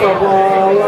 sabahlar